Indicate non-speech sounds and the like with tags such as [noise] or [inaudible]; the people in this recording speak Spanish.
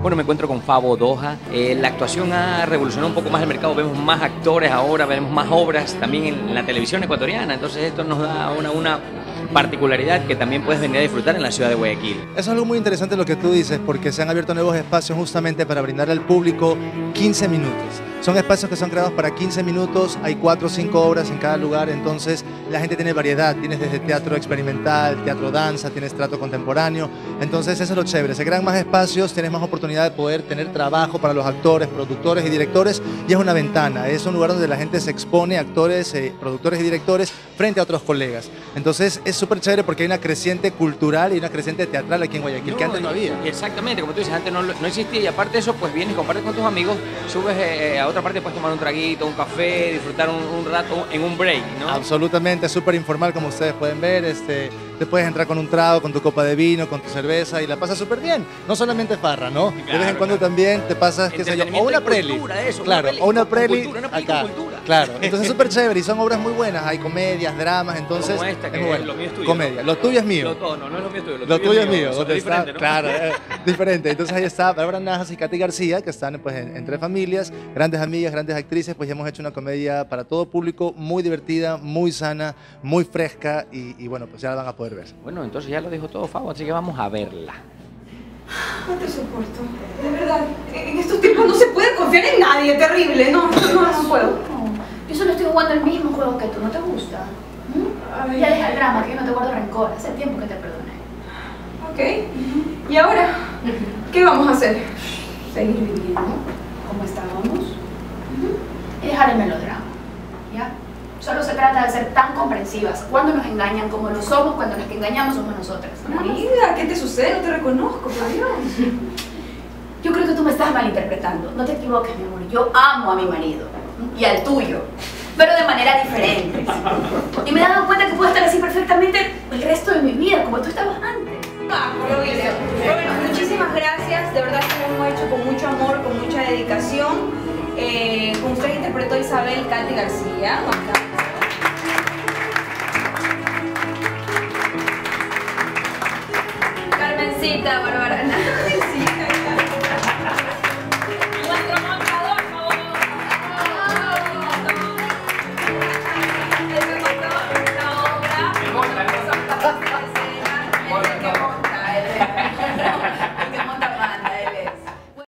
Bueno, me encuentro con Fabo Doha. Eh, la actuación ha revolucionado un poco más el mercado. Vemos más actores ahora, vemos más obras también en la televisión ecuatoriana. Entonces esto nos da una, una particularidad que también puedes venir a disfrutar en la ciudad de Guayaquil. Eso es algo muy interesante lo que tú dices, porque se han abierto nuevos espacios justamente para brindar al público 15 minutos. Son espacios que son creados para 15 minutos, hay 4 o 5 obras en cada lugar, entonces la gente tiene variedad, tienes desde teatro experimental, teatro danza, tienes teatro contemporáneo, entonces eso es lo chévere, se crean más espacios, tienes más oportunidad de poder tener trabajo para los actores, productores y directores y es una ventana, es un lugar donde la gente se expone, actores, eh, productores y directores, frente a otros colegas. Entonces es súper chévere porque hay una creciente cultural y una creciente teatral aquí en Guayaquil, que antes no había. Exactamente, como tú dices, antes no, no existía y aparte de eso, pues vienes, compartes con tus amigos, subes eh, a otra parte, puedes tomar un traguito, un café, disfrutar un, un rato en un break, ¿no? Absolutamente, súper informal como ustedes pueden ver, este, te puedes entrar con un trago, con tu copa de vino, con tu cerveza y la pasas súper bien. No solamente farra, ¿no? de vez en cuando también te pasas, qué sé yo, o una preli. claro, o una preli acá. Claro, [laughs] entonces súper chévere y son obras muy buenas, hay comedias, dramas, entonces Como esta, que es muy bueno. lo mío es tuyo, Comedia, ¿no? lo tuyo es mío. Lo, no, no es lo mío es tuyo, lo, Lo tuyo es mío, ¿dónde está? diferentes, ¿no? Claro, eh, [laughs] diferente. Entonces ahí está Bárbara Najas y Katy García, que están pues en- entre familias, grandes amigas, grandes actrices, pues ya hemos hecho una comedia para todo público, muy divertida, muy sana, muy fresca y, y bueno, pues ya la van a poder ver. Bueno, entonces ya lo dijo todo Fabo, así que vamos a verla. No te soporto. De verdad, en estos tiempos no se puede confiar en nadie. Terrible. No, no, no puedo. No, yo solo estoy jugando juego que tú, ¿no te gusta? ¿Mm? Ay. Ya deja el drama, que yo no te guardo rencor, hace tiempo que te perdoné. Ok. ¿Y ahora? ¿Qué vamos a hacer? Seguir viviendo como estábamos y dejar el melodrama, ¿ya? Solo se trata de ser tan comprensivas cuando nos engañan como lo somos cuando las que engañamos somos nosotras. Amiga, ¿qué te sucede? No te reconozco, por Dios. [laughs] Yo creo que tú me estás malinterpretando. No te equivoques, mi amor. Yo amo a mi marido y al tuyo, pero de manera diferente. Y me he dado cuenta que puedo estar así perfectamente el resto de mi vida, como tú estabas antes. Ah, hice. Bueno, muchísimas gracias. De verdad que lo hemos hecho con mucho amor, con mucha dedicación. Eh, con usted interpretó Isabel Katy García. Carmencita, Bárbara